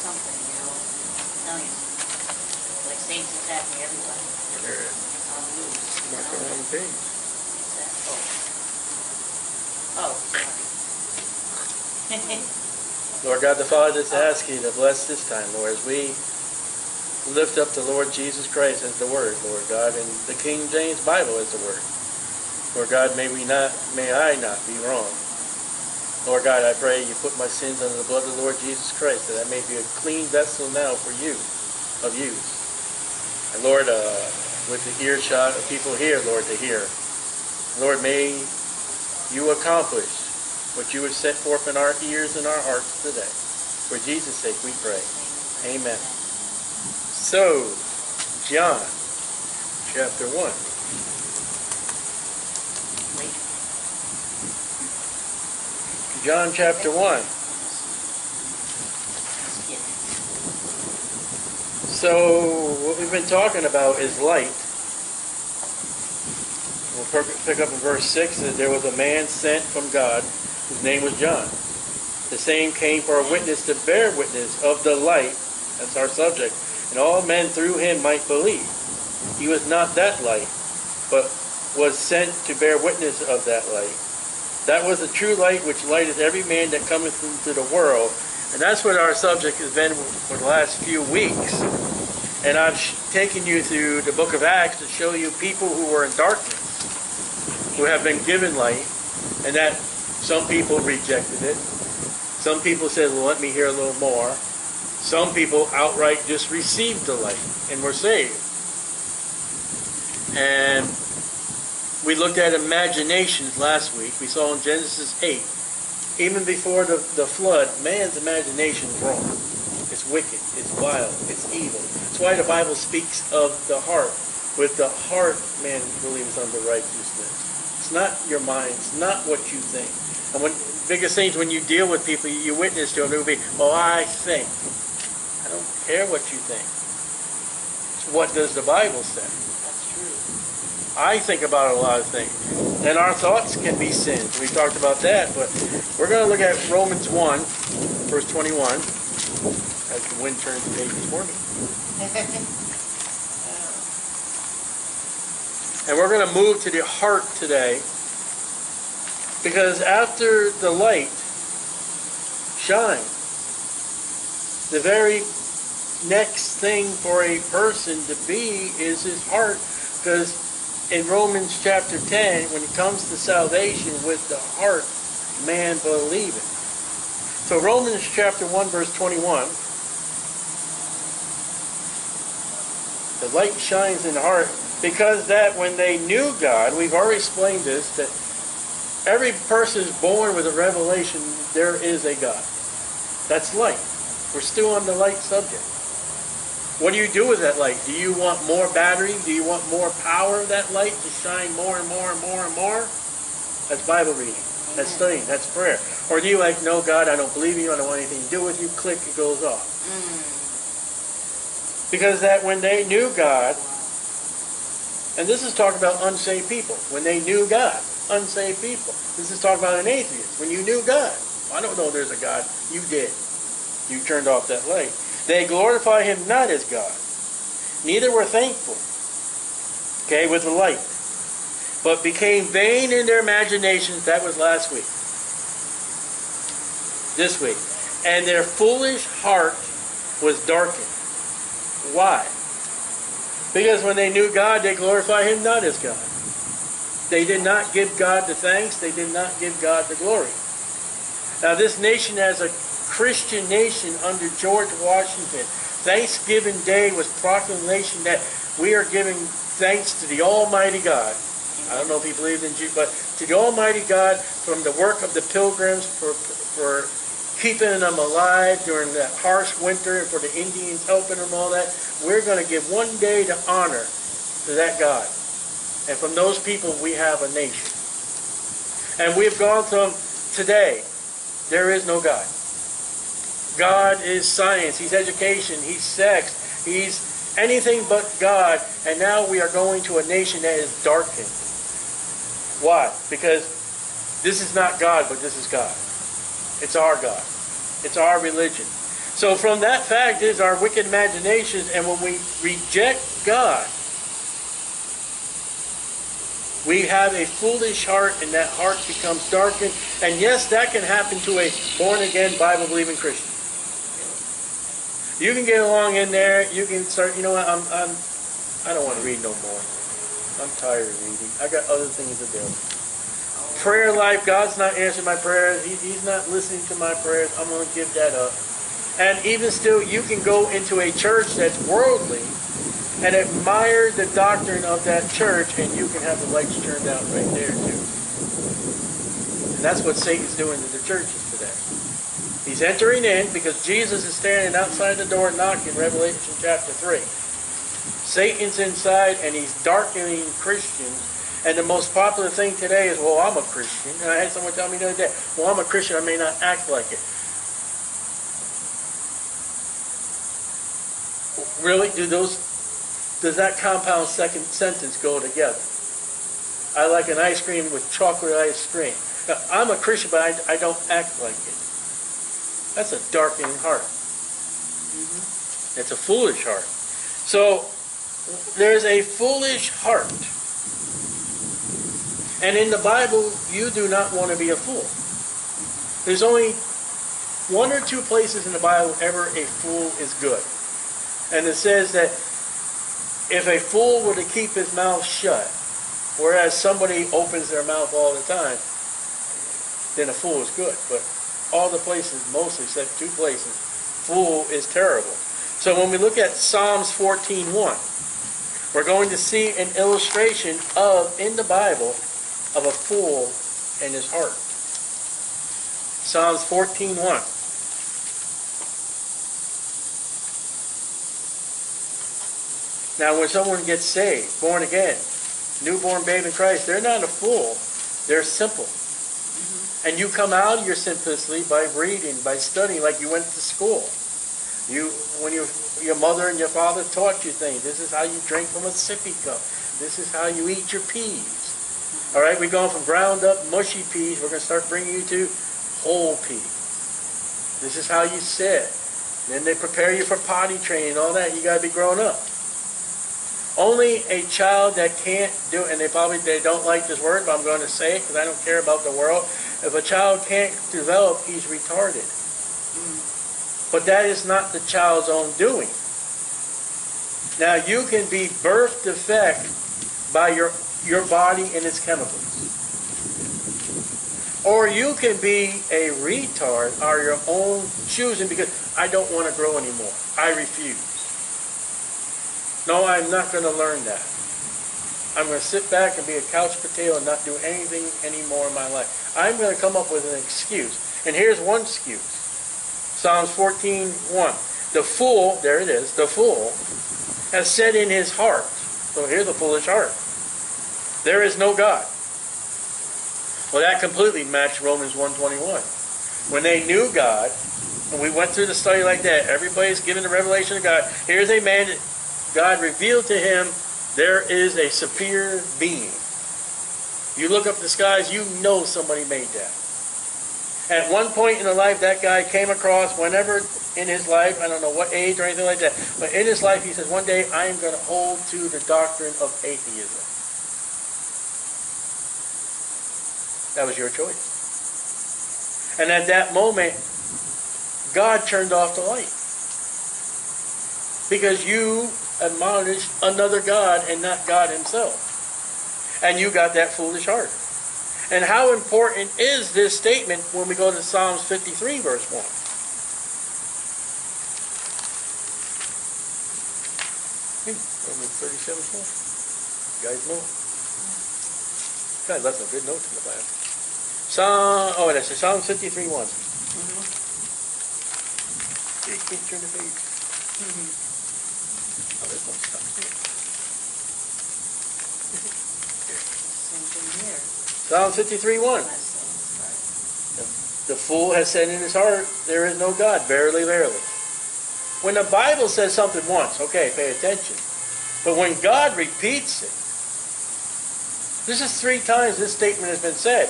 something, you know, I'm telling you. Like Satan's attacking everybody. There it is. On the news. you Mark know. the wrong page. What's that? Oh. Oh, sorry. Lord God the Father, just ask you to bless this time, Lord, as we lift up the Lord Jesus Christ as the Word, Lord God, and the King James Bible as the Word. Lord God, may we not, may I not be wrong. Lord God, I pray you put my sins under the blood of the Lord Jesus Christ, that I may be a clean vessel now for you, of use. And Lord, uh, with the earshot of people here, Lord, to hear. Lord, may you accomplish what you have set forth in our ears and our hearts today. For Jesus' sake we pray. Amen. So, John, chapter 1. John chapter 1. So, what we've been talking about is light. We'll pick up in verse 6 that there was a man sent from God whose name was John. The same came for a witness to bear witness of the light. That's our subject. And all men through him might believe. He was not that light, but was sent to bear witness of that light. That was the true light which lighteth every man that cometh into the world. And that's what our subject has been for the last few weeks. And I've taken you through the book of Acts to show you people who were in darkness, who have been given light, and that some people rejected it. Some people said, well, let me hear a little more. Some people outright just received the light and were saved. And we looked at imaginations last week. We saw in Genesis 8, even before the, the flood, man's imagination is wrong. It's wicked, it's wild, it's evil. That's why the Bible speaks of the heart. With the heart, man believes unto righteousness. It's not your mind, it's not what you think. And when biggest things when you deal with people, you witness to them, it will be, well, I think. I don't care what you think. It's what does the Bible say? I think about a lot of things. And our thoughts can be sins. We talked about that, but we're going to look at Romans 1, verse 21, as the wind turns the pages for me. And we're going to move to the heart today, because after the light shines, the very next thing for a person to be is his heart, because in Romans chapter 10, when it comes to salvation with the heart, man believeth. So Romans chapter 1, verse 21. The light shines in the heart because that when they knew God, we've already explained this, that every person is born with a revelation there is a God. That's light. We're still on the light subject. What do you do with that light? Do you want more battery? Do you want more power of that light to shine more and more and more and more? That's Bible reading. That's studying. That's prayer. Or do you like, no, God, I don't believe in you. I don't want anything to do with you. Click, it goes off. Mm. Because that when they knew God, and this is talking about unsaved people. When they knew God, unsaved people. This is talking about an atheist. When you knew God, I don't know there's a God. You did. You turned off that light. They glorify him not as God. Neither were thankful. Okay, with the light. But became vain in their imaginations. That was last week. This week. And their foolish heart was darkened. Why? Because when they knew God, they glorify him not as God. They did not give God the thanks. They did not give God the glory. Now, this nation has a Christian nation under George Washington, Thanksgiving Day was proclamation that we are giving thanks to the Almighty God. I don't know if he believed in Jesus, but to the Almighty God from the work of the pilgrims for, for keeping them alive during that harsh winter and for the Indians helping them all that. We're going to give one day to honor to that God. And from those people, we have a nation. And we've gone from today, there is no God. God is science, He's education, He's sex, He's anything but God. And now we are going to a nation that is darkened. Why? Because this is not God, but this is God. It's our God. It's our religion. So from that fact is our wicked imaginations, and when we reject God, we have a foolish heart, and that heart becomes darkened. And yes, that can happen to a born again, Bible believing Christian. You can get along in there. You can start. You know what? I'm. I'm. I don't want to read no more. I'm tired of reading. I got other things to do. Prayer life. God's not answering my prayers. He, he's not listening to my prayers. I'm going to give that up. And even still, you can go into a church that's worldly and admire the doctrine of that church, and you can have the lights turned out right there too. And that's what Satan's doing to the churches today. He's entering in because Jesus is standing outside the door knocking, Revelation chapter 3. Satan's inside and he's darkening Christians. And the most popular thing today is, well, I'm a Christian. And I had someone tell me the other day, well, I'm a Christian, I may not act like it. Really? Do those does that compound second sentence go together? I like an ice cream with chocolate ice cream. Now, I'm a Christian, but I, I don't act like it. That's a darkening heart. Mm-hmm. It's a foolish heart. So there's a foolish heart. And in the Bible, you do not want to be a fool. There's only one or two places in the Bible ever a fool is good. And it says that if a fool were to keep his mouth shut, whereas somebody opens their mouth all the time, then a fool is good. But all the places, mostly except two places, fool is terrible. So when we look at Psalms 14.1, we're going to see an illustration of, in the Bible, of a fool and his heart. Psalms 14.1. Now, when someone gets saved, born again, newborn babe in Christ, they're not a fool. They're simple. And you come out of your simplicity by reading, by studying, like you went to school. You, when you, your mother and your father taught you things. This is how you drink from a sippy cup. This is how you eat your peas. All right, we're going from ground up mushy peas. We're going to start bringing you to whole peas. This is how you sit. Then they prepare you for potty training all that. You got to be grown up. Only a child that can't do and they probably they don't like this word, but I'm going to say it because I don't care about the world. If a child can't develop, he's retarded. But that is not the child's own doing. Now you can be birth defect by your your body and its chemicals. Or you can be a retard or your own choosing because I don't want to grow anymore. I refuse. No, I'm not going to learn that. I'm going to sit back and be a couch potato and not do anything anymore in my life. I'm going to come up with an excuse. And here's one excuse. Psalms 14, 1. The fool, there it is, the fool has said in his heart. So here's the foolish heart. There is no God. Well, that completely matched Romans 121. When they knew God, and we went through the study like that, everybody's given the revelation of God. Here's a man that God revealed to him there is a superior being. You look up the skies, you know somebody made that. At one point in the life, that guy came across, whenever in his life, I don't know what age or anything like that, but in his life, he says, one day I am going to hold to the doctrine of atheism. That was your choice. And at that moment, God turned off the light. Because you admonish another God and not God himself. And you got that foolish heart. And how important is this statement when we go to Psalms 53, verse 1? Hey, Romans 37, 4. You guys know? God left a good note in the Bible. Psalm, oh, that's Psalm 53, 1. Mm-hmm. You can't turn the page. Mm-hmm. Psalm 53 1. The fool has said in his heart, There is no God, verily, verily. When the Bible says something once, okay, pay attention. But when God repeats it, this is three times this statement has been said.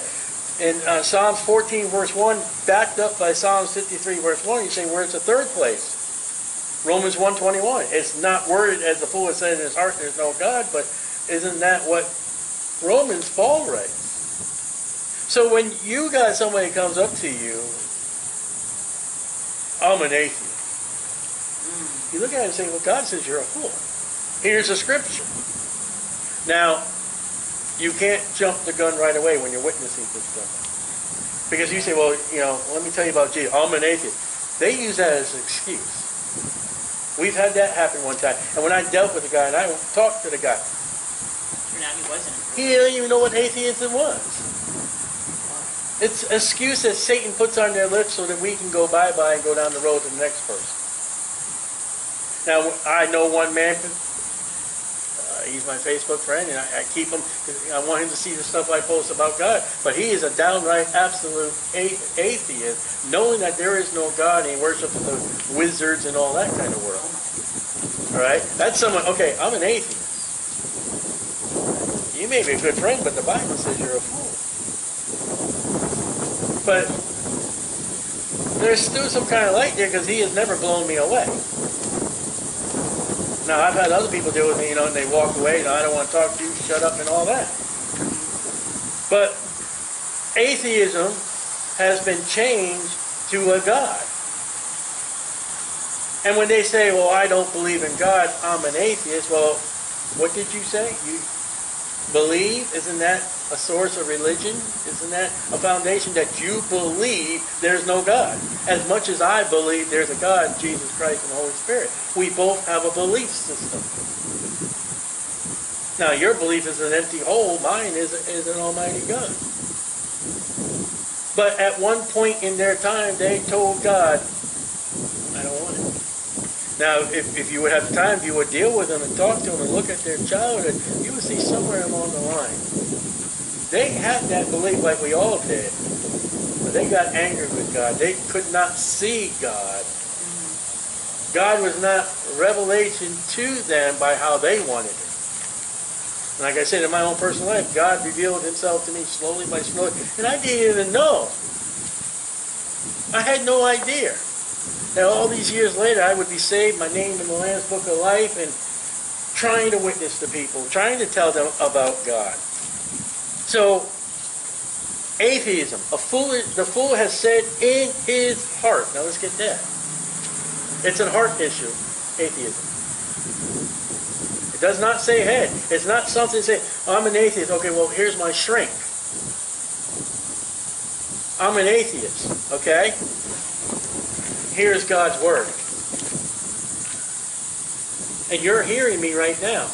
in uh, Psalms 14, verse 1, backed up by Psalms 53, verse 1, you say, where's the third place? Romans 121. It's not worded as the fool has said in his heart, there's no God, but isn't that what Romans Paul writes? So when you got somebody comes up to you, I'm an atheist. You look at it and say, well, God says you're a fool. Here's a scripture. Now, you can't jump the gun right away when you're witnessing to stuff. Because you say, well, you know, let me tell you about Jesus. I'm an atheist. They use that as an excuse. We've had that happen one time. And when I dealt with the guy and I talked to the guy, Turned out he wasn't. he didn't even know what atheism was. It's an excuse that Satan puts on their lips so that we can go bye-bye and go down the road to the next person. Now, I know one man, he's my Facebook friend, and I, I keep him, I want him to see the stuff I post about God, but he is a downright absolute atheist, knowing that there is no God, and he worships the wizards and all that kind of world. All right? That's someone, okay, I'm an atheist. You may be a good friend, but the Bible says you're a fool. But there's still some kind of light there because he has never blown me away. Now, I've had other people deal with me, you know, and they walk away, know, I don't want to talk to you, shut up, and all that. But atheism has been changed to a God. And when they say, well, I don't believe in God, I'm an atheist, well, what did you say? You believe? Isn't that a source of religion? Isn't that a foundation that you believe there's no God? As much as I believe there's a God, Jesus Christ and the Holy Spirit. We both have a belief system. Now, your belief is an empty hole. Mine is, is an almighty God. But at one point in their time, they told God, I don't want it. Now, if, if you would have time, if you would deal with them and talk to them and look at their childhood, you would see somewhere along the line. They had that belief like we all did, but they got angry with God. They could not see God. God was not revelation to them by how they wanted it. And like I said, in my own personal life, God revealed himself to me slowly by slowly, and I didn't even know. I had no idea. Now, all these years later, I would be saved, my name in the Lamb's Book of Life, and trying to witness to people, trying to tell them about God. So, atheism, a fool, the fool has said in his heart. Now, let's get that. It's a heart issue, atheism. It does not say head. It's not something say, I'm an atheist. Okay, well, here's my shrink. I'm an atheist, okay? Here's God's word. And you're hearing me right now.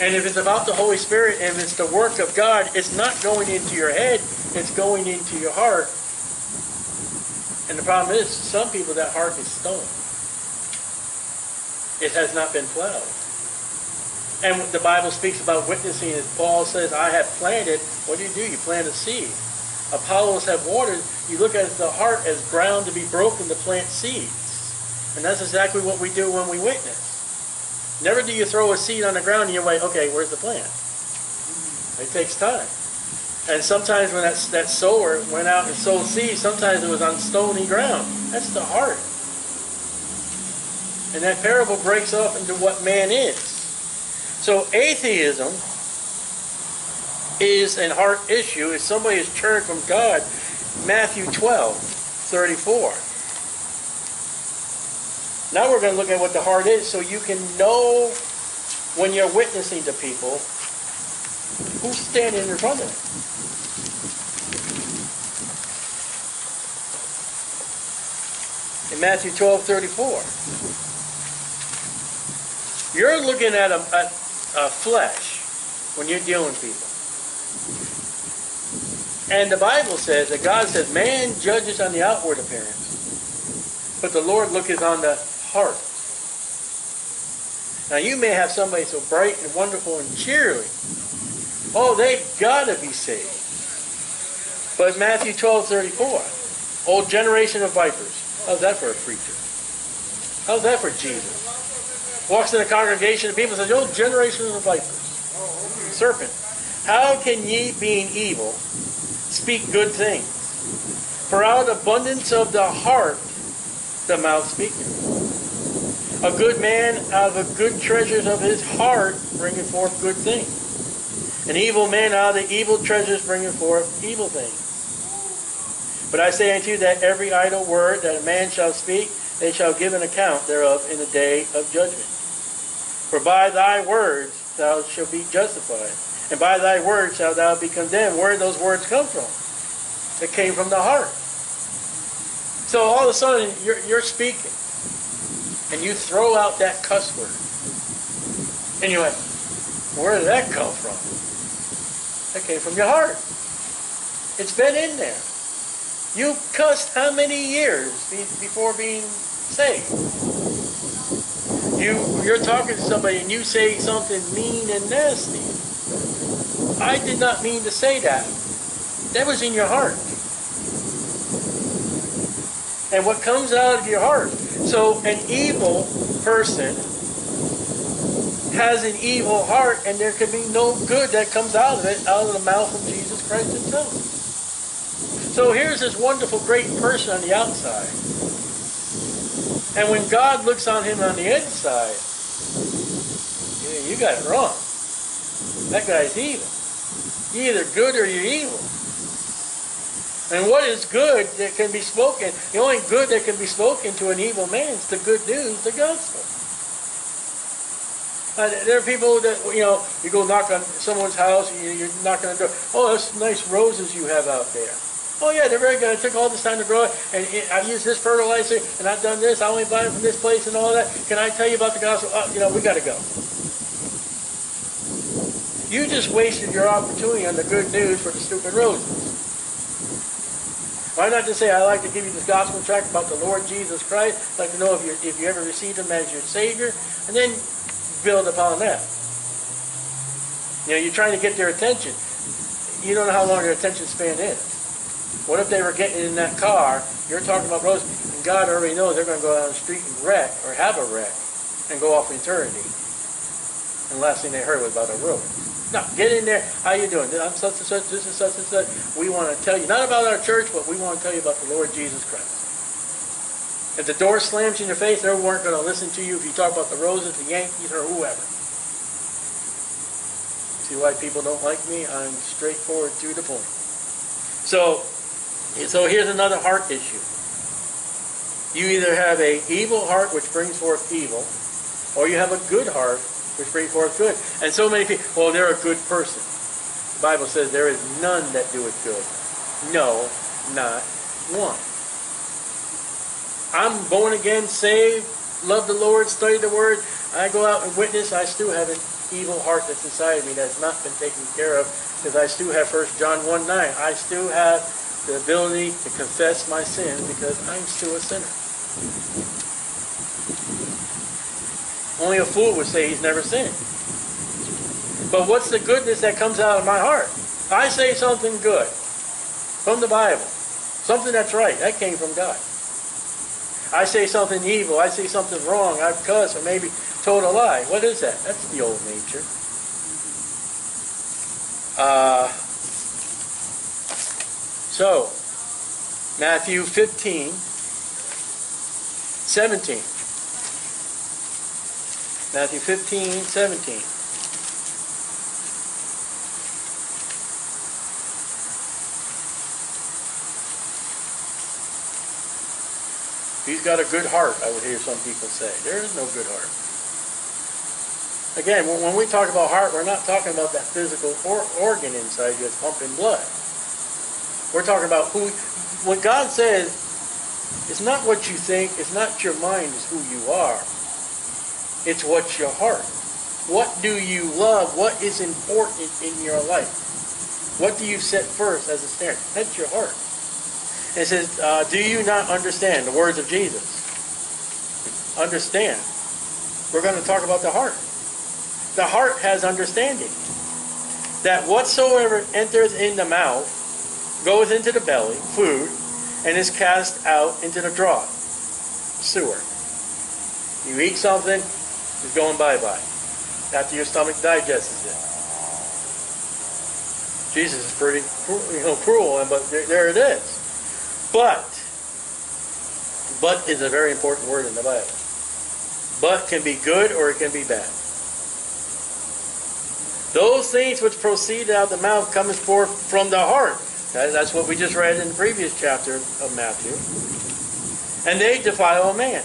And if it's about the Holy Spirit and it's the work of God, it's not going into your head, it's going into your heart. And the problem is, some people, that heart is stone. It has not been plowed. And the Bible speaks about witnessing, as Paul says, I have planted. What do you do? You plant a seed. Apollos have watered. You look at the heart as ground to be broken to plant seeds. And that's exactly what we do when we witness. Never do you throw a seed on the ground and you're like, okay, where's the plant? It takes time. And sometimes when that, that sower went out and sowed seeds, sometimes it was on stony ground. That's the heart. And that parable breaks off into what man is. So atheism is an heart issue. If somebody is turned from God, Matthew 12, 34. Now we're going to look at what the heart is so you can know when you're witnessing to people who's standing in front of them. In Matthew 12, 34. You're looking at a, a, a flesh when you're dealing with people. And the Bible says that God says, man judges on the outward appearance, but the Lord looketh on the heart. Now you may have somebody so bright and wonderful and cheery. Oh, they've got to be saved. But Matthew 12, 34, old generation of vipers. How's that for a preacher? How's that for Jesus? Walks in a congregation of people and says, old generation of vipers. Serpent. How can ye, being evil, speak good things. For out of abundance of the heart, the mouth speaketh. A good man out of the good treasures of his heart bringeth forth good things. An evil man out of the evil treasures bringeth forth evil things. But I say unto you that every idle word that a man shall speak, they shall give an account thereof in the day of judgment. For by thy words thou shalt be justified, and by thy words shalt thou be condemned. Where did those words come from? It came from the heart. So all of a sudden, you're, you're speaking, and you throw out that cuss word. And you're like, where did that come from? That came from your heart. It's been in there. You cussed how many years before being saved? You, you're talking to somebody and you say something mean and nasty. I did not mean to say that. That was in your heart. And what comes out of your heart. So an evil person has an evil heart and there can be no good that comes out of it, out of the mouth of Jesus Christ himself. So here's this wonderful, great person on the outside. And when God looks on him on the inside, yeah, you got it wrong. That guy's evil. You're either good or you're evil. And what is good that can be spoken, the only good that can be spoken to an evil man is the good news, the gospel. Uh, there are people that, you know, you go knock on someone's house, you, you're knocking on the door. Oh, those nice roses you have out there. Oh yeah, they're very good. I took all this time to grow it, and I've used this fertilizer, and I've done this. I only buy it from this place and all that. Can I tell you about the gospel? Oh, you know, we got to go. You just wasted your opportunity on the good news for the stupid roses. Why not just say, I'd like to give you this gospel tract about the Lord Jesus Christ. I'd like to know if you if you ever received him as your Savior, and then build upon that. You know, you're trying to get their attention. You don't know how long their attention span is. What if they were getting in that car, you're talking about roses, and God already knows they're going to go down the street and wreck, or have a wreck, and go off eternity. And the last thing they heard was about a rose. No, get in there. How you doing? I'm such and such, this is such and such. We want to tell you, not about our church, but we want to tell you about the Lord Jesus Christ. If the door slams in your face, they weren't going to listen to you if you talk about the Roses, the Yankees, or whoever. See why people don't like me? I'm straightforward to the point. So, so here's another heart issue. You either have a evil heart which brings forth evil, or you have a good heart which bring forth good. And so many people, well, they're a good person. The Bible says there is none that doeth good. No, not one. I'm born again, saved, love the Lord, study the Word. I go out and witness. I still have an evil heart that's inside of me that's not been taken care of because I still have 1 John 1 9. I still have the ability to confess my sin because I'm still a sinner. Only a fool would say he's never sinned. But what's the goodness that comes out of my heart? I say something good from the Bible, something that's right. That came from God. I say something evil. I say something wrong. I've cussed or maybe told a lie. What is that? That's the old nature. Uh, so, Matthew 15, 17. Matthew 15, 17. He's got a good heart, I would hear some people say. There is no good heart. Again, when we talk about heart, we're not talking about that physical or organ inside you that's pumping blood. We're talking about who, what God says, it's not what you think, it's not your mind, it's who you are. It's what's your heart. What do you love? What is important in your life? What do you set first as a standard? That's your heart. It says, uh, do you not understand the words of Jesus? Understand. We're going to talk about the heart. The heart has understanding. That whatsoever enters in the mouth goes into the belly, food, and is cast out into the draught, sewer. You eat something, it's going bye-bye after your stomach digests it. Jesus is pretty you know, cruel, but there, there it is. But, but is a very important word in the Bible. But can be good or it can be bad. Those things which proceed out of the mouth cometh forth from the heart. That's what we just read in the previous chapter of Matthew. And they defile a man.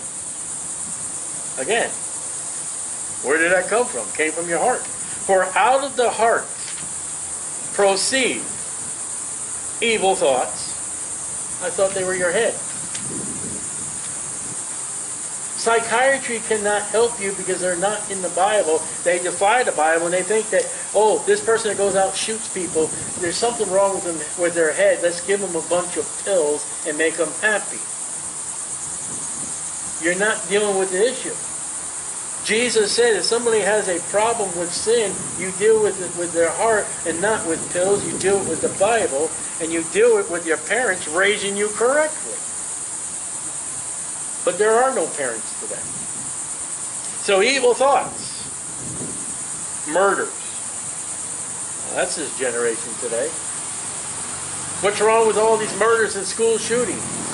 Again, where did that come from? Came from your heart. For out of the heart proceed evil thoughts. I thought they were your head. Psychiatry cannot help you because they're not in the Bible. They defy the Bible and they think that, oh, this person that goes out shoots people, there's something wrong with them with their head. Let's give them a bunch of pills and make them happy. You're not dealing with the issue. Jesus said if somebody has a problem with sin, you deal with it with their heart and not with pills. You deal it with the Bible and you deal it with your parents raising you correctly. But there are no parents today. So evil thoughts, murders. that's his generation today. What's wrong with all these murders and school shootings?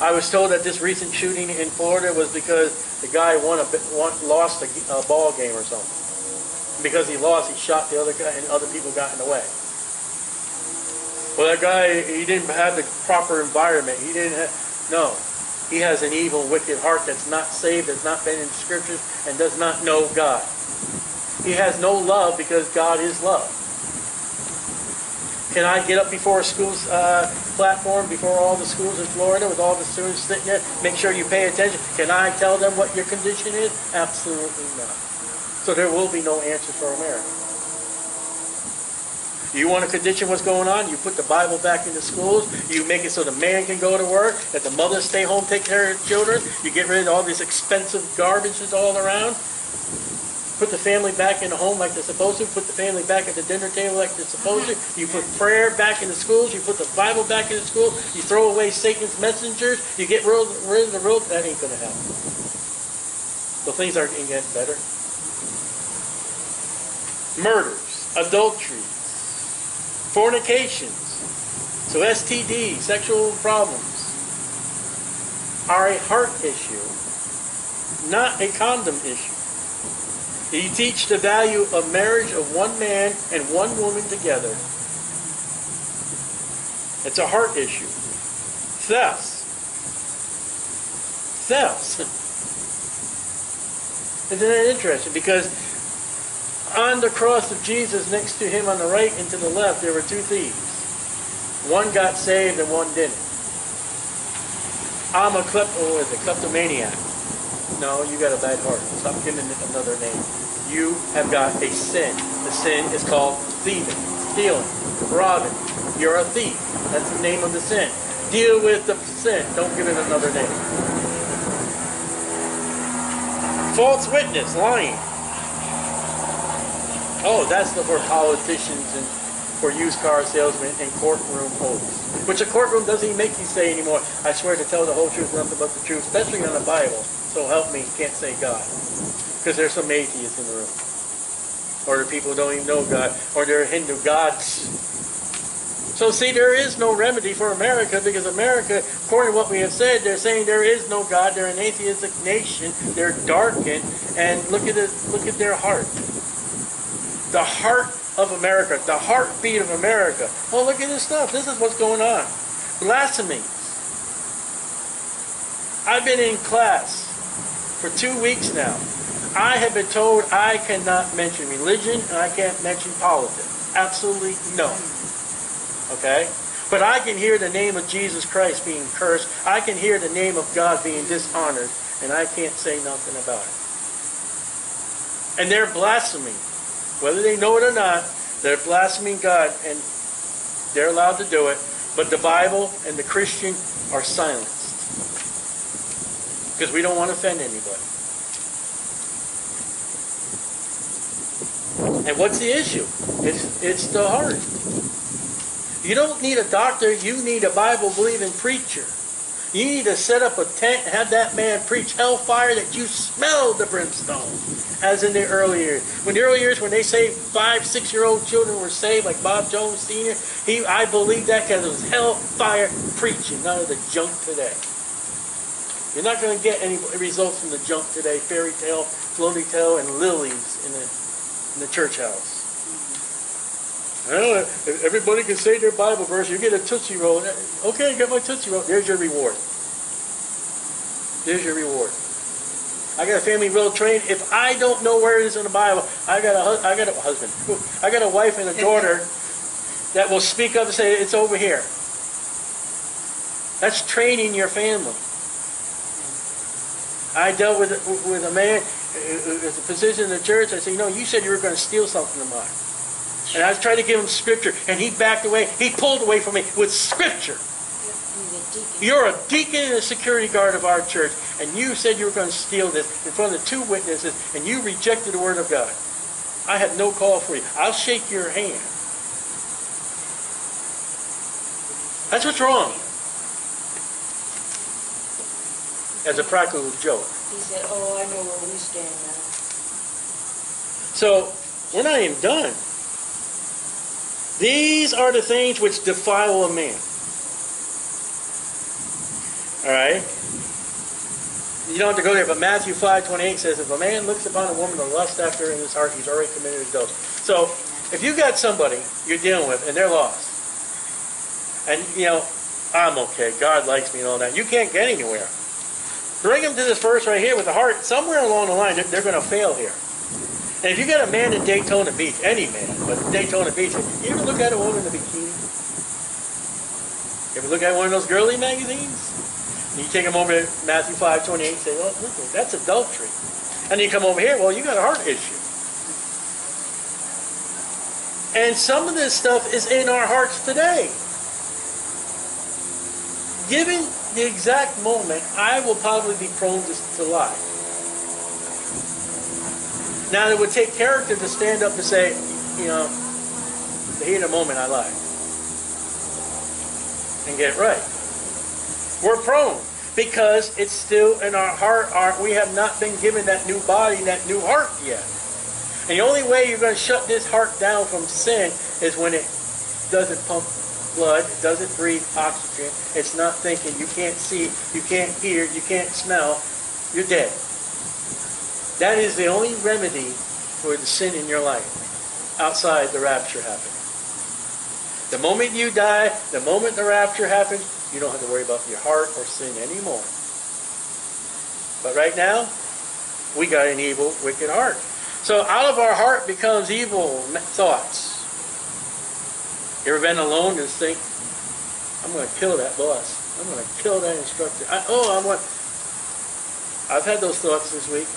I was told that this recent shooting in Florida was because the guy won a won, lost a, a ball game or something. Because he lost, he shot the other guy, and other people got in the way. Well, that guy, he didn't have the proper environment. He didn't have, no. He has an evil, wicked heart that's not saved, has not been in the scriptures, and does not know God. He has no love because God is love. Can I get up before a school's uh, platform, before all the schools in Florida, with all the students sitting there, make sure you pay attention? Can I tell them what your condition is? Absolutely not. So there will be no answer for America. You want to condition what's going on? You put the Bible back in the schools. You make it so the man can go to work, that the mothers stay home, take care of the children. You get rid of all this expensive garbage that's all around. Put the family back in the home like they're supposed to. Put the family back at the dinner table like they're supposed to. You put prayer back in the schools. You put the Bible back in the schools. You throw away Satan's messengers. You get rid of the real. That ain't going to happen. So things aren't going to get better. Murders, adulteries, fornications, so STD, sexual problems, are a heart issue, not a condom issue. You teach the value of marriage of one man and one woman together. It's a heart issue. Thefts. Thefts. Isn't that interesting? Because on the cross of Jesus, next to him on the right and to the left, there were two thieves. One got saved and one didn't. I'm a klep- oh, is it, kleptomaniac. No, you got a bad heart. Stop giving it another name. You have got a sin. The sin is called thieving, stealing, robbing. You're a thief. That's the name of the sin. Deal with the sin. Don't give it another name. False witness, lying. Oh, that's for politicians and for used car salesmen and courtroom hosts. Which a courtroom doesn't even make you say anymore. I swear to tell the whole truth, nothing but the truth, especially on the Bible. So help me, can't say God. Because there's some atheists in the room. Or the people who don't even know God. Or they're Hindu gods. So see, there is no remedy for America because America, according to what we have said, they're saying there is no God. They're an atheistic nation. They're darkened. And look at it, look at their heart the heart of America, the heartbeat of America. Oh, look at this stuff. This is what's going on. Blasphemy. I've been in class for two weeks now. I have been told I cannot mention religion and I can't mention politics. Absolutely no. Okay? But I can hear the name of Jesus Christ being cursed. I can hear the name of God being dishonored, and I can't say nothing about it. And they're blaspheming whether they know it or not, they're blaspheming God and they're allowed to do it. But the Bible and the Christian are silenced. Because we don't want to offend anybody. And what's the issue? It's, it's the heart. You don't need a doctor, you need a Bible believing preacher. You need to set up a tent and have that man preach hellfire that you smell the brimstone, as in the early years. When the early years, when they say five, six-year-old children were saved, like Bob Jones Sr., he, I believe that because it was hellfire preaching, none of the junk today. You're not going to get any results from the junk today, fairy tale, floaty tale, and lilies in the, in the church house. Well, everybody can say their Bible verse, you get a Tootsie Roll. Okay, get my Tootsie Roll. There's your reward. There's your reward. I got a family well trained. If I don't know where it is in the Bible, I got a I got a husband. I got a wife and a daughter that will speak up and say it's over here. That's training your family. I dealt with with a man as a physician in the church. I said, know, you said you were going to steal something of mine. And I was trying to give him scripture, and he backed away. He pulled away from me with scripture. You're a deacon and a security guard of our church, and you said you were going to steal this in front of two witnesses, and you rejected the word of God. I have no call for you. I'll shake your hand. That's what's wrong. As a practical joke. He said, oh, I know where we stand now. So, we're not even done. These are the things which defile a man. All right? You don't have to go there, but Matthew 5 28 says, If a man looks upon a woman to lust after her in his heart, he's already committed adultery. So, if you've got somebody you're dealing with and they're lost, and, you know, I'm okay, God likes me and all that, you can't get anywhere. Bring them to this verse right here with the heart. Somewhere along the line, they're, they're going to fail here. And if you got a man in Daytona Beach, any man, but Daytona Beach, you ever look at a woman in a bikini? You ever look at one of those girly magazines? And you take them over to Matthew 5, 28 and say, well, look, that's adultery. And you come over here, well, you got a heart issue. And some of this stuff is in our hearts today. Given the exact moment, I will probably be prone to, to lie. Now, it would take character to stand up and say, you know, the heat of the moment, I lied. And get right. We're prone because it's still in our heart. Our, we have not been given that new body, that new heart yet. And the only way you're going to shut this heart down from sin is when it doesn't pump blood, it doesn't breathe oxygen, it's not thinking, you can't see, you can't hear, you can't smell, you're dead. That is the only remedy for the sin in your life outside the rapture happening. The moment you die, the moment the rapture happens, you don't have to worry about your heart or sin anymore. But right now, we got an evil, wicked heart. So out of our heart becomes evil thoughts. You ever been alone and think, I'm going to kill that boss. I'm going to kill that instructor. I, oh, I want. I've had those thoughts this week.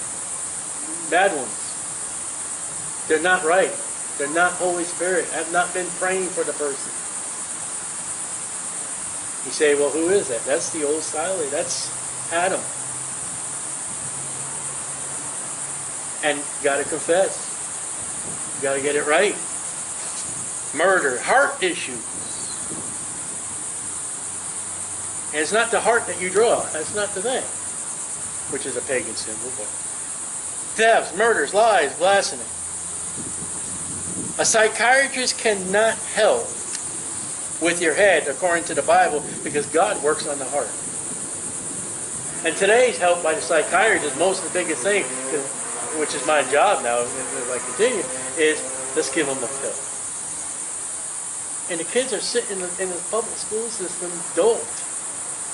Bad ones. They're not right. They're not Holy Spirit. I've not been praying for the person. You say, well, who is that? That's the old Sally. That's Adam. And got to confess. Got to get it right. Murder, heart issue. And it's not the heart that you draw. That's not the thing. Which is a pagan symbol, but thefts, murders, lies, blasphemy. A psychiatrist cannot help with your head according to the Bible because God works on the heart. And today's help by the psychiatrist, is most of the biggest thing, which is my job now, if I continue, is let's give them a pill. And the kids are sitting in the, in the public school system doped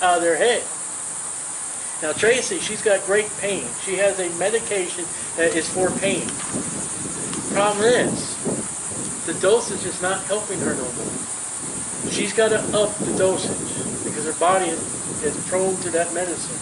out of their head. Now Tracy, she's got great pain. She has a medication that is for pain. Problem is, the dosage is not helping her no more. She's got to up the dosage because her body is, is prone to that medicine.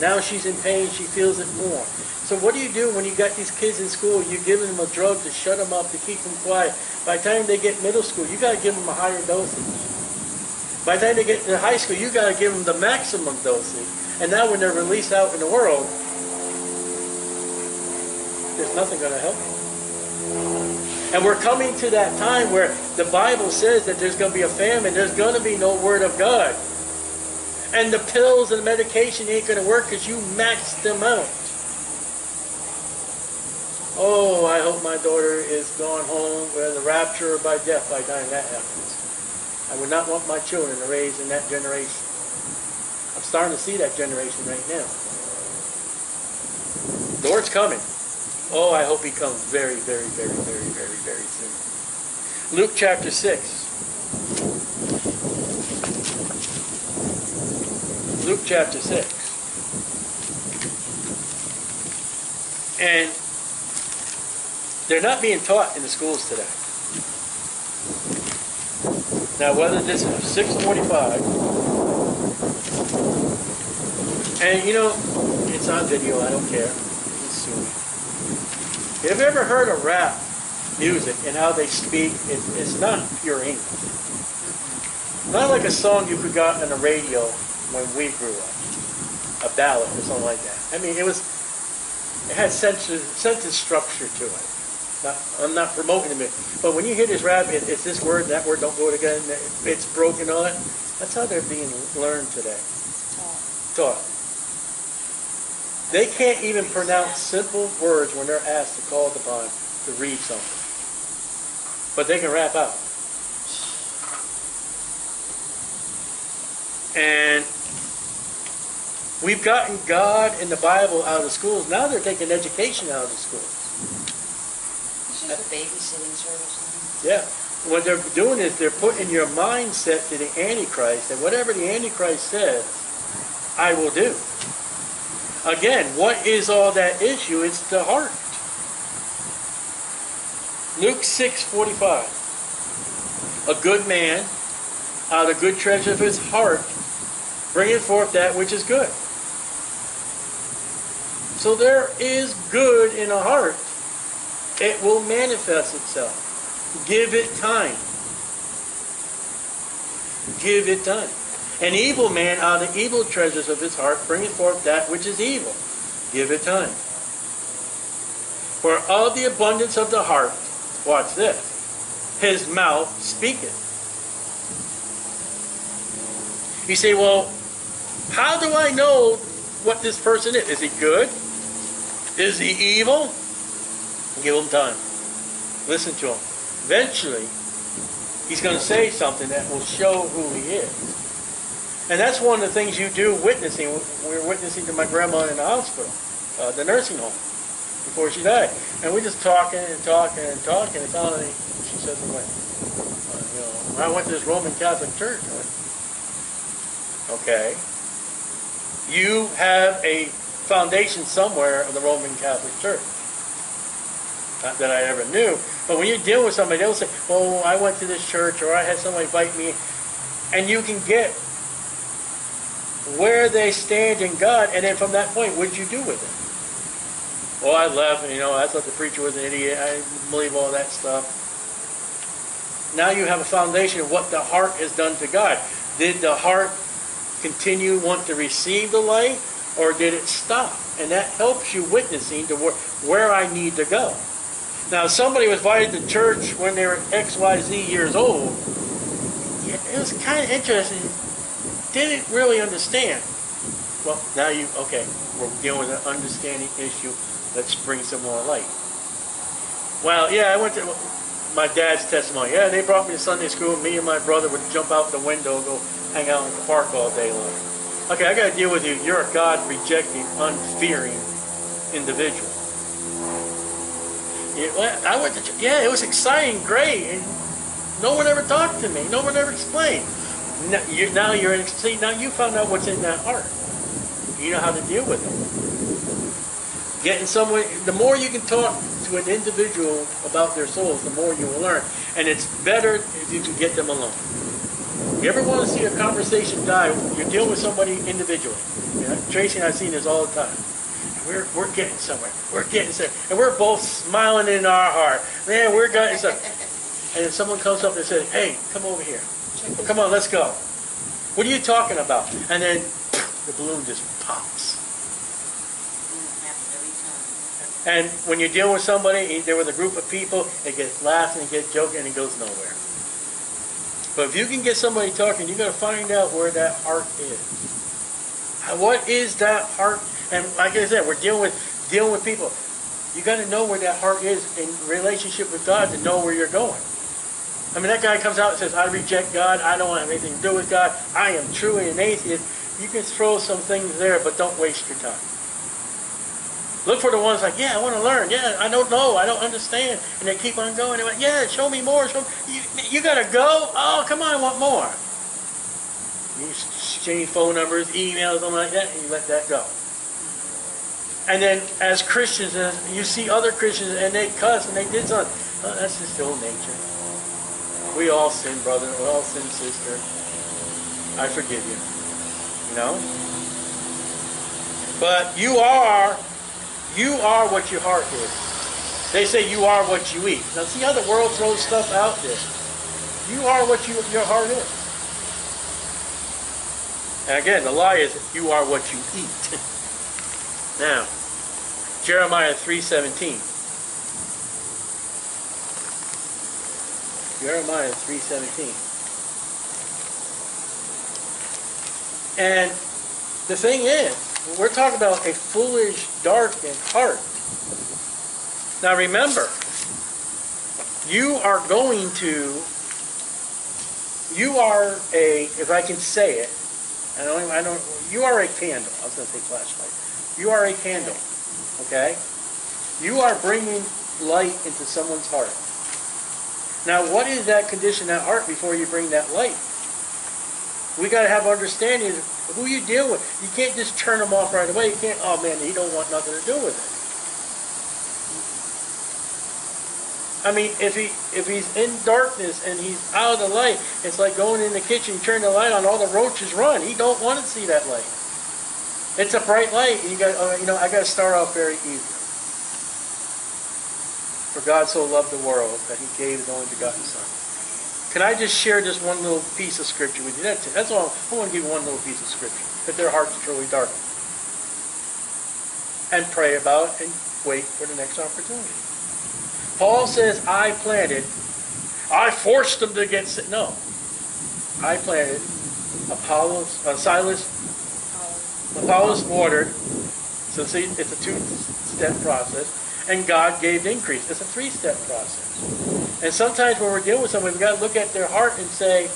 Now she's in pain, she feels it more. So what do you do when you got these kids in school? You're giving them a drug to shut them up, to keep them quiet. By the time they get middle school, you got to give them a higher dosage. By the time they get to high school, you got to give them the maximum dosage. And now when they're released out in the world, there's nothing going to help. And we're coming to that time where the Bible says that there's going to be a famine. There's going to be no word of God. And the pills and the medication ain't going to work because you maxed them out. Oh, I hope my daughter is gone home with the rapture or by death by the time that happens. I would not want my children to raise in that generation. I'm starting to see that generation right now. Lord's coming. Oh, I hope he comes very, very, very, very, very, very soon. Luke chapter 6. Luke chapter 6. And they're not being taught in the schools today. Now, whether this is 645, and you know, it's on video, I don't care. Have you ever heard of rap music and how they speak? It, it's not pure English. Not like a song you could got on the radio when we grew up, a ballad or something like that. I mean, it was, it had sentence, sentence structure to it. Not, I'm not promoting it, but when you hear this rap, it, it's this word, that word don't go together, it's broken on it. That's how they're being learned today, taught. They can't even pronounce simple words when they're asked to call upon to read something. But they can rap out. And we've gotten God and the Bible out of schools. Now they're taking education out of the schools. A babysitting service Yeah. What they're doing is they're putting your mindset to the Antichrist, and whatever the Antichrist says, I will do. Again, what is all that issue? It's the heart. Luke 6:45. A good man out of good treasure of his heart bringeth forth that which is good. So there is good in a heart. It will manifest itself. Give it time. Give it time. An evil man out of the evil treasures of his heart bringeth forth that which is evil. Give it time. For of the abundance of the heart, watch this, his mouth speaketh. You say, well, how do I know what this person is? Is he good? Is he evil? Give him time. Listen to him. Eventually, he's going to say something that will show who he is. And that's one of the things you do witnessing. We were witnessing to my grandma in the hospital, uh, the nursing home, before she died. And we're just talking and talking and talking. And finally, she says, "Wait, uh, you know, I went to this Roman Catholic church." I went, okay. You have a foundation somewhere of the Roman Catholic Church. Not that I ever knew. But when you deal with somebody, they'll say, "Oh, I went to this church," or "I had somebody invite me," and you can get where they stand in God, and then from that point, what did you do with it? Well, I left, and you know, I thought the preacher was an idiot. I believe all that stuff. Now you have a foundation of what the heart has done to God. Did the heart continue want to receive the light, or did it stop? And that helps you witnessing to where, where I need to go. Now, somebody was invited to church when they were X, Y, Z years old, it was kind of interesting didn't really understand. Well, now you, okay, we're dealing with an understanding issue. Let's bring some more light. Well, yeah, I went to my dad's testimony. Yeah, they brought me to Sunday school. Me and my brother would jump out the window, go hang out in the park all day long. Okay, I got to deal with you. You're a God rejecting, unfearing individual. Yeah, I went to, yeah, it was exciting, great, and no one ever talked to me. No one ever explained. Now you're, now you're in, see, now you found out what's in that heart. You know how to deal with it. Getting someone, the more you can talk to an individual about their souls, the more you will learn. And it's better if you can get them alone. You ever want to see a conversation die? You're dealing with somebody individually. You know, Tracy and I've seen this all the time. We're, we're getting somewhere. We're getting somewhere. And we're both smiling in our heart. Man, we're somewhere. And if someone comes up and says, hey, come over here. Come on, let's go. What are you talking about? And then the balloon just pops. And when you're dealing with somebody, they're with a group of people, it gets laughing, it gets joking, and it goes nowhere. But if you can get somebody talking, you got to find out where that heart is. What is that heart? And like I said, we're dealing with dealing with people. You got to know where that heart is in relationship with God to know where you're going. I mean, that guy comes out and says, "I reject God. I don't want anything to do with God. I am truly an atheist." You can throw some things there, but don't waste your time. Look for the ones like, "Yeah, I want to learn. Yeah, I don't know. I don't understand," and they keep on going. They're like, "Yeah, show me more. Show me. You, you got to go. Oh, come on, I want more." You exchange phone numbers, emails, something like that, and you let that go. And then as Christians, as you see other Christians and they cuss and they did something. Oh, that's just old nature. We all sin, brother. We all sin, sister. I forgive you. You know? But you are, you are what your heart is. They say you are what you eat. Now see how the world throws stuff out there. You are what you, your heart is. And again, the lie is you are what you eat. now, Jeremiah 3.17. Jeremiah 3.17. And the thing is, we're talking about a foolish, darkened heart. Now remember, you are going to, you are a, if I can say it, I don't, I don't, you are a candle. I was going to say flashlight. You are a candle, okay? You are bringing light into someone's heart. Now, what is that condition, that heart, before you bring that light? We got to have understanding of who you deal with. You can't just turn them off right away. You can't, oh man, he don't want nothing to do with it. I mean, if he if he's in darkness and he's out of the light, it's like going in the kitchen, turn the light on, all the roaches run. He don't want to see that light. It's a bright light. You got, uh, you know, I got to start off very easy. For God so loved the world that He gave His only begotten Son. Can I just share just one little piece of scripture with you? That's it. That's all. I want to give you one little piece of scripture that their hearts are truly dark. And pray about and wait for the next opportunity. Paul says, I planted. I forced them to get sick. No. I planted. Apollos, uh, Silas, Apollos watered. So see, it's a two-step process. And God gave increase. It's a three-step process. And sometimes when we're dealing with someone, we've got to look at their heart and say,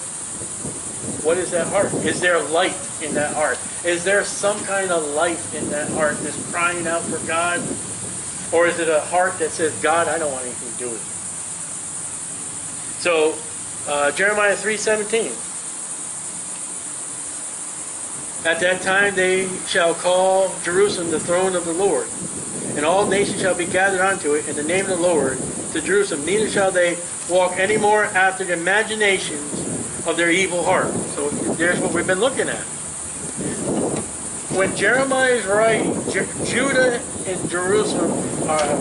what is that heart? Is there light in that heart? Is there some kind of life in that heart that's crying out for God? Or is it a heart that says, God, I don't want anything to do with you? So, uh, Jeremiah 3.17. At that time they shall call Jerusalem the throne of the Lord, and all nations shall be gathered unto it in the name of the Lord to Jerusalem. Neither shall they walk any more after the imaginations of their evil heart. So there's what we've been looking at. When Jeremiah is writing, Judah and Jerusalem are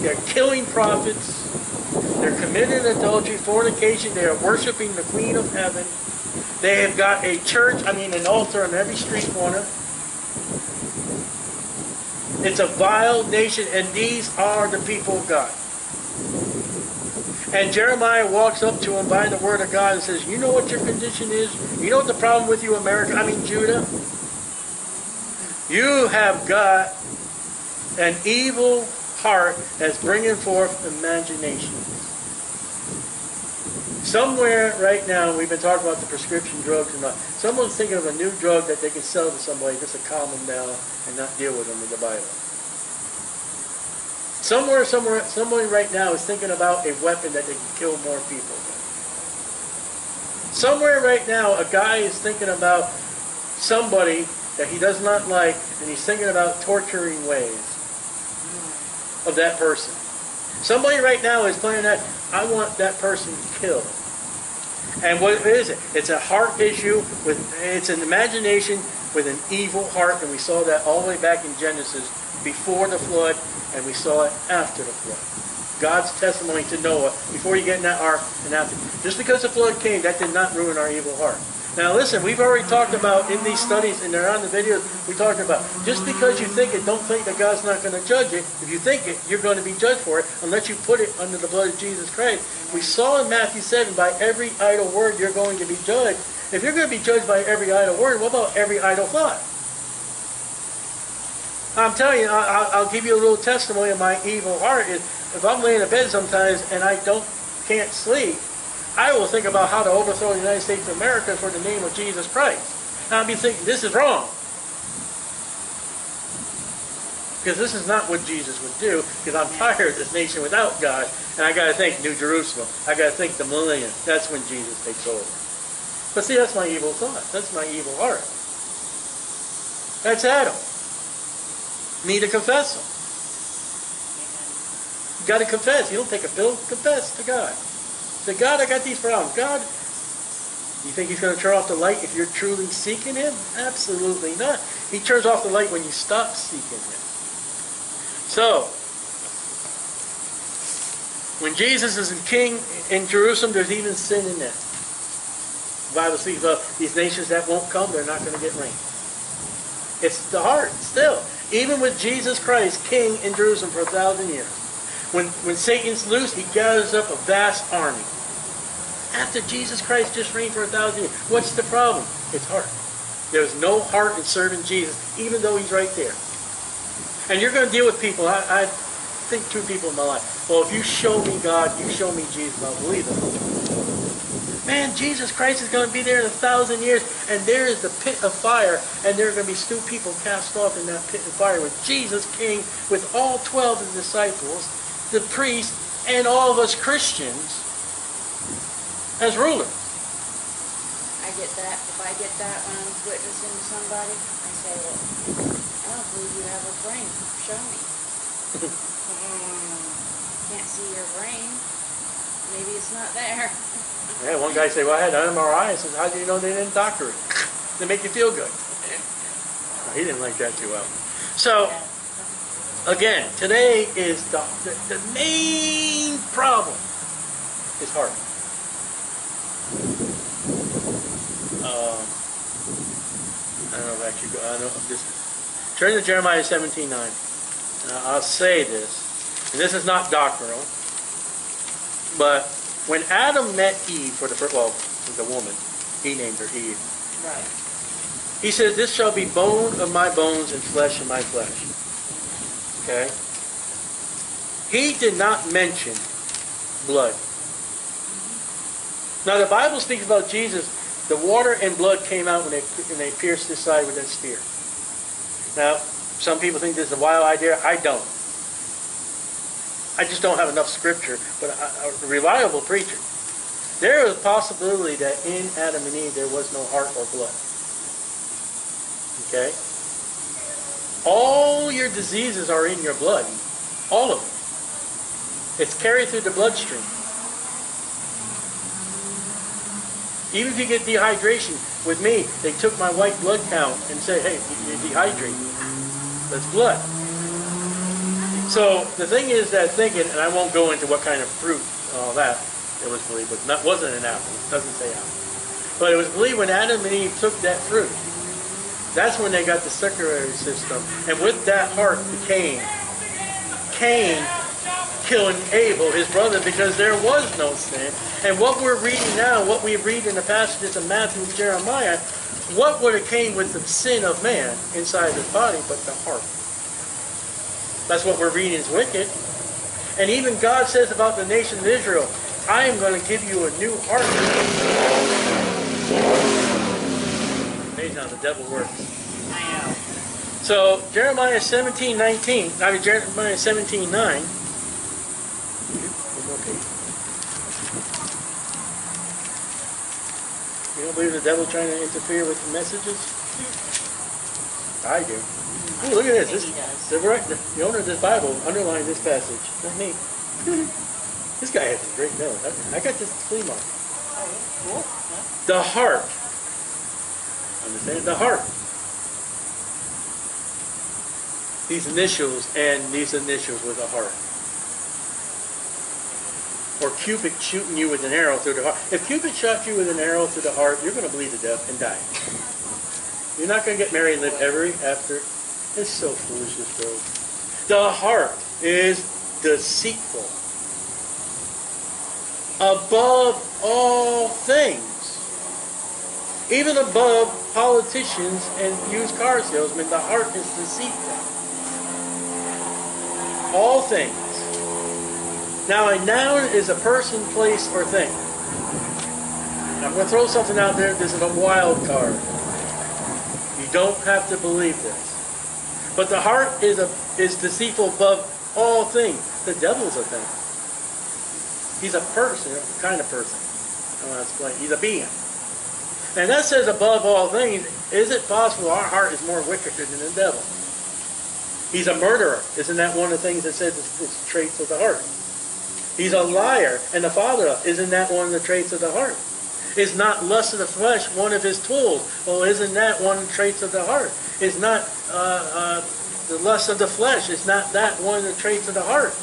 they're killing prophets. They're committing adultery, fornication. They are worshiping the Queen of Heaven. They have got a church, I mean an altar on every street corner. It's a vile nation, and these are the people of God. And Jeremiah walks up to him by the word of God and says, You know what your condition is? You know what the problem with you, America? I mean, Judah? You have got an evil heart that's bringing forth imagination. Somewhere right now, we've been talking about the prescription drugs and. Someone's thinking of a new drug that they can sell to somebody just to calm them down and not deal with them with the Bible. Somewhere, somewhere, somebody right now is thinking about a weapon that they can kill more people. Somewhere right now, a guy is thinking about somebody that he does not like, and he's thinking about torturing ways of that person. Somebody right now is planning that, I want that person killed. And what is it? It's a heart issue with it's an imagination with an evil heart, and we saw that all the way back in Genesis before the flood, and we saw it after the flood. God's testimony to Noah before you get in that ark and after. Just because the flood came, that did not ruin our evil heart. Now listen, we've already talked about in these studies, and they're on the videos, we talked about just because you think it, don't think that God's not going to judge it. If you think it, you're going to be judged for it unless you put it under the blood of Jesus Christ. We saw in Matthew 7, by every idle word you're going to be judged. If you're going to be judged by every idle word, what about every idle thought? I'm telling you, I'll give you a little testimony of my evil heart. If I'm laying in bed sometimes and I don't can't sleep, I will think about how to overthrow the United States of America for the name of Jesus Christ. And I'll be thinking, this is wrong. Because this is not what Jesus would do, because I'm tired of this nation without God, and I gotta think New Jerusalem. I gotta think the millennium. That's when Jesus takes over. But see, that's my evil thought. That's my evil heart. That's Adam. Need to confess him. You gotta confess. You don't take a pill, confess to God. Say, God, I got these problems. God, you think he's going to turn off the light if you're truly seeking him? Absolutely not. He turns off the light when you stop seeking him. So, when Jesus is a king in Jerusalem, there's even sin in that. The Bible speaks about these nations that won't come, they're not going to get rain. It's the heart, still. Even with Jesus Christ, king in Jerusalem for a thousand years. When, when Satan's loose, he gathers up a vast army. After Jesus Christ just reigned for a thousand years, what's the problem? It's heart. There's no heart in serving Jesus, even though he's right there. And you're going to deal with people. I, I think two people in my life. Well, if you show me God, you show me Jesus, I'll believe it. Man, Jesus Christ is going to be there in a thousand years, and there is the pit of fire, and there are going to be two people cast off in that pit of fire with Jesus King, with all 12 of the disciples, the priests, and all of us Christians as rulers. I get that. If I get that when I'm witnessing to somebody, I say, well, I don't believe you have a brain. Show me. mm, can't see your brain. Maybe it's not there. Yeah, one guy said, well, I had an MRI. I said, how do you know they didn't doctor it? they make you feel good. He didn't like that too well. So, again, today is the, the, the main problem is heart. Um, I don't know if I actually go, I don't know, just turn to Jeremiah 17, 9. Now, I'll say this, and this is not doctrinal, but when Adam met Eve for the first, well, the woman, he named her Eve. Right. He says, This shall be bone of my bones and flesh of my flesh. Okay? He did not mention blood. Now, the Bible speaks about Jesus. The water and blood came out when they, when they pierced his side with that spear. Now, some people think this is a wild idea. I don't. I just don't have enough scripture, but a, a reliable preacher. There is a possibility that in Adam and Eve there was no heart or blood. Okay? All your diseases are in your blood. All of them. It's carried through the bloodstream. Even if you get dehydration, with me, they took my white blood count and said, hey, you're dehydrated. That's blood. So the thing is that thinking, and I won't go into what kind of fruit and all that it was believed, but that wasn't an apple. It doesn't say apple. But it was believed when Adam and Eve took that fruit, that's when they got the secondary system. And with that heart became Cain killing Abel, his brother, because there was no sin. And what we're reading now, what we read in the passages of Matthew and Jeremiah, what would have came with the sin of man inside his body but the heart? That's what we're reading is wicked. And even God says about the nation of Israel, I am going to give you a new heart. Amazing how the devil works. So Jeremiah 17, 19, I mean Jeremiah 17, 9. You don't believe the devil trying to interfere with the messages? I do. Ooh, look at this. this the, the owner of this Bible underlined this passage. Not me. this guy has a great note. I, I got this flea market. Oh? The heart. Understand? The heart. These initials and these initials with a heart. Or Cupid shooting you with an arrow through the heart. If Cupid shot you with an arrow through the heart, you're going to bleed to death and die. You're not going to get married and live ever after. It's so foolish, this world. The heart is deceitful. Above all things even above politicians and used car salesmen, the heart is deceitful. All things. Now, a noun is a person, place, or thing. I'm going to throw something out there. This is a wild card. You don't have to believe this. But the heart is a is deceitful above all things. The devil's a thing. He's a person, a kind of person. I want to explain. He's a being. And that says above all things. Is it possible our heart is more wicked than the devil? He's a murderer. Isn't that one of the things that says it's, it's traits of the heart? He's a liar and the father. Isn't that one of the traits of the heart? Is not lust of the flesh one of his tools? Well, isn't that one of the traits of the heart? Is not uh, uh, the lust of the flesh? Is not that one of the traits of the heart?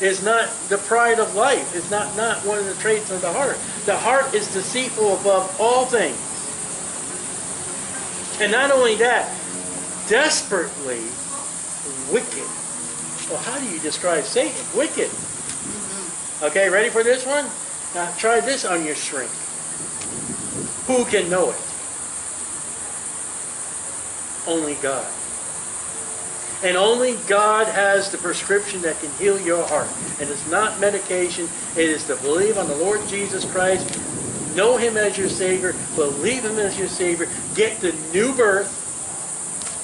Is not the pride of life? Is not not one of the traits of the heart? The heart is deceitful above all things. And not only that, desperately wicked. Well, how do you describe Satan? Wicked. Mm-hmm. Okay, ready for this one? Now try this on your shrink. Who can know it? Only God. And only God has the prescription that can heal your heart. And it's not medication. It is to believe on the Lord Jesus Christ, know Him as your Savior, believe Him as your Savior, get the new birth,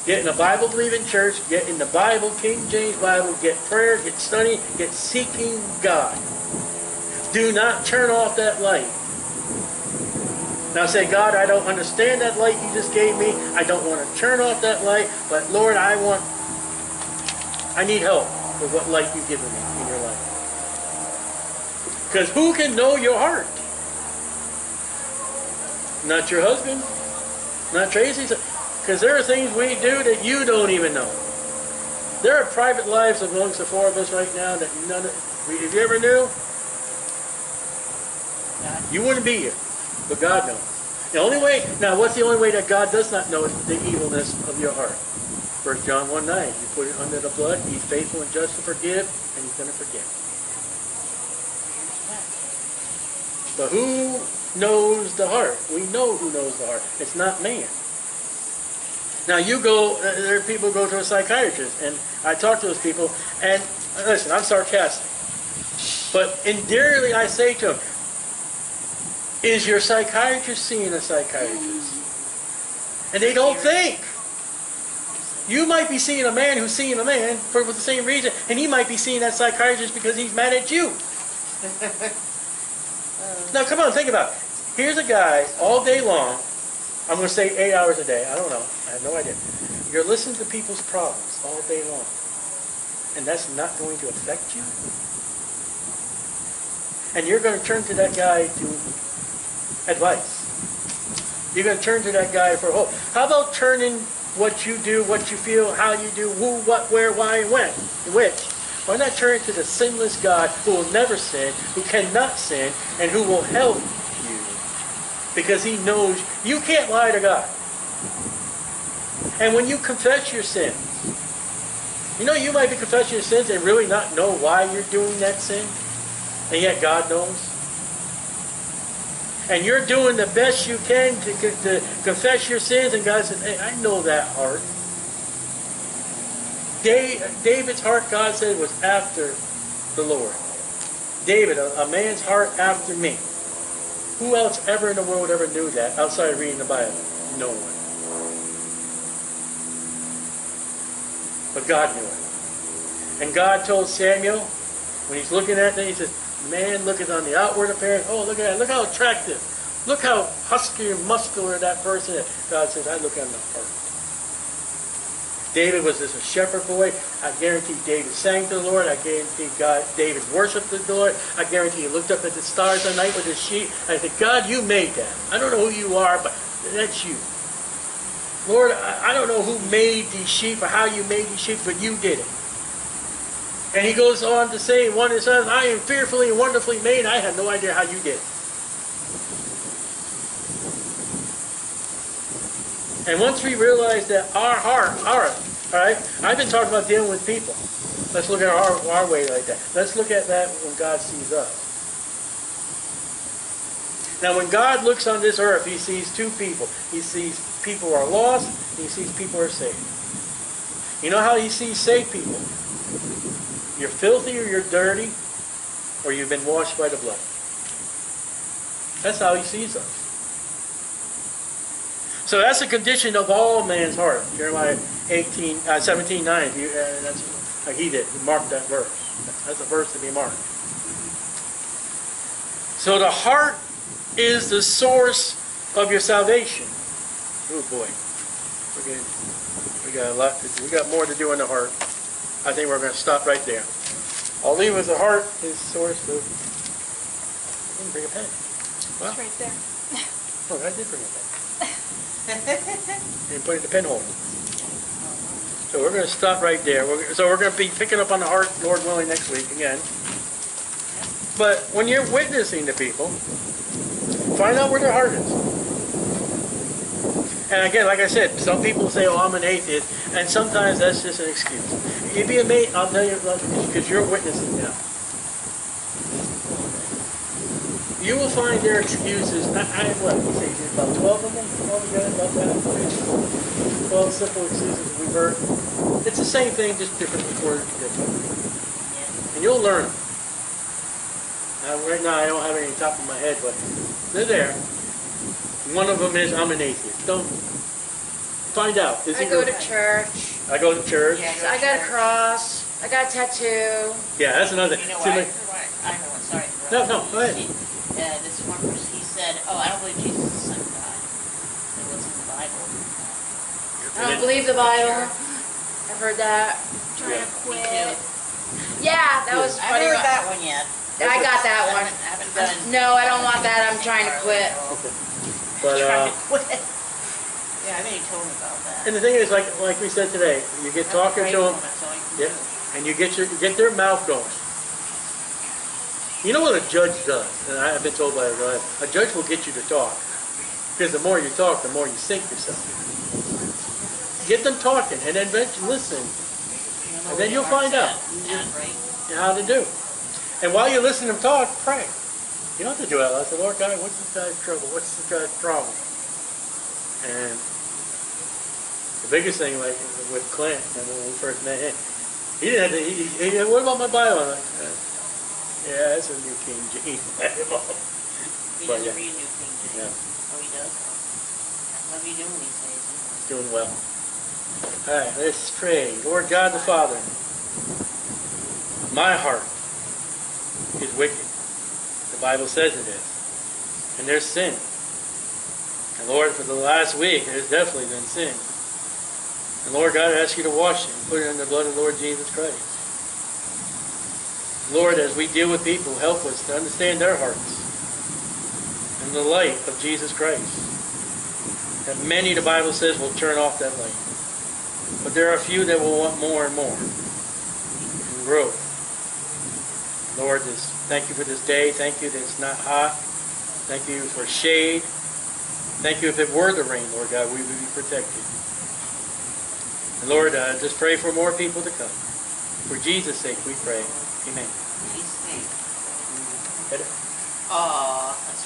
get in a Bible-believing church, get in the Bible, King James Bible, get prayer, get study, get seeking God. Do not turn off that light. Now say, God, I don't understand that light you just gave me. I don't want to turn off that light, but Lord, I want, I need help with what light you've given me in your life. Because who can know your heart? Not your husband, not Tracy. Because there are things we do that you don't even know. There are private lives amongst the four of us right now that none of, if you ever knew, you wouldn't be here. But God knows. The only way, now what's the only way that God does not know is the evilness of your heart? 1 John 1 9, you put it under the blood, he's faithful and just to forgive, and he's going to forgive. But who knows the heart? We know who knows the heart. It's not man. Now you go, uh, there are people who go to a psychiatrist, and I talk to those people, and listen, I'm sarcastic. But endearingly I say to them, is your psychiatrist seeing a psychiatrist? And they don't think. You might be seeing a man who's seeing a man for the same reason, and he might be seeing that psychiatrist because he's mad at you. now, come on, think about it. Here's a guy all day long. I'm going to say eight hours a day. I don't know. I have no idea. You're listening to people's problems all day long, and that's not going to affect you. And you're going to turn to that guy to advice. You're going to turn to that guy for hope. How about turning what you do, what you feel, how you do, who, what, where, why, and when, which? Why not turn to the sinless God who will never sin, who cannot sin, and who will help you? Because he knows you can't lie to God. And when you confess your sins, you know you might be confessing your sins and really not know why you're doing that sin, and yet God knows and you're doing the best you can to, to confess your sins, and God says, hey, I know that heart. David's heart, God said, was after the Lord. David, a, a man's heart after me. Who else ever in the world ever knew that outside of reading the Bible? No one. But God knew it. And God told Samuel, when he's looking at it, he says, Man looketh on the outward appearance. Oh, look at that. Look how attractive. Look how husky and muscular that person is. God says, I look on the heart. David was just a shepherd boy. I guarantee David sang to the Lord. I guarantee God David worshipped the Lord. I guarantee he looked up at the stars at night with his sheep. I said, God, you made that. I don't know who you are, but that's you. Lord, I don't know who made these sheep or how you made these sheep, but you did it. And he goes on to say, one of sons, I am fearfully and wonderfully made. I have no idea how you did it. And once we realize that our heart, our, all right, I've been talking about dealing with people. Let's look at our, our way like that. Let's look at that when God sees us. Now, when God looks on this earth, he sees two people. He sees people are lost, he sees people are saved. You know how he sees saved people? You're filthy or you're dirty, or you've been washed by the blood. That's how he sees us. So that's the condition of all man's heart. Jeremiah 18, uh, 17, 9. If you, uh, that's like he did. He marked that verse. That's a verse to be marked. So the heart is the source of your salvation. Oh boy, we're getting, we got a lot. To, do. we got more to do in the heart. I think we're going to stop right there. I'll leave with the heart is source of. I didn't bring a pen. Wow. It's right there. Oh, I did bring a pen. and put it in the pen holder. So we're going to stop right there. We're, so we're going to be picking up on the heart, Lord willing, next week again. But when you're witnessing to people, find out where their heart is. And again, like I said, some people say, "Oh, I'm an atheist," and sometimes that's just an excuse. You'd be amazed. I'll tell you, because you're witnessing now. You will find their excuses. I, I what? You say about twelve of them altogether, about that. Twelve simple excuses we've heard. It's the same thing, just different words. Different. And you'll learn. Now, right now, I don't have any top of my head, but they're there. One of them is I'm an atheist. Don't find out. Is I go your- to church. I go to church. Yeah. I got a cross. I got a tattoo. Yeah, that's another. You know see, why? like- I know, what, sorry. No, no, go ahead. He- Uh, this one person, he said, oh, I don't believe Jesus is the Son of God. It was in the Bible. I don't believe the Bible. I've heard that. I'm Trying Yeah. to quit. Yeah, that was I funny. haven't heard that one yet. I got that I one. haven't, I haven't done. No, I don't want that. I'm trying to quit. But uh. Yeah, I think he told me about that. and the thing is, like like we said today, you get talking to them, him, that's all you can yeah, and you get your get their mouth going. You know what a judge does, and I have been told by a guy, a judge will get you to talk, because the more you talk, the more you sink yourself. Get them talking, and then eventually listen And then you'll find out. at. Yeah, right. how to do. And while you listen to them talk, pray. You don't have to do it. I said, Lord God, what's this guy's trouble? What's this guy's problem? And the biggest thing, like with Clint, and when we first met him, he didn't have to, he, he, he what about my Bible? I'm like, uh, yeah, it's a New King James Bible. He But, doesn't yeah. read New King James. Yeah. Oh, he does? What's he doing these days? Doing well. All right, let's pray. Lord God the Father, my heart is wicked. The Bible says it is. And there's sin. And Lord, for the last week, there's definitely been sin. And Lord God, I ask you to wash it and put it in the blood of Lord Jesus Christ. Lord, as we deal with people, help us to understand their hearts in the light of Jesus Christ. That many, the Bible says, will turn off that light. But there are a few that will want more and more. And growth. Lord, this, thank you for this day. Thank you that it's not hot. Thank you for shade. Thank you if it were the rain, Lord God, we would be protected. And Lord, uh, just pray for more people to come. For Jesus' sake, we pray. Amen. He's saying, Better? Aw, that's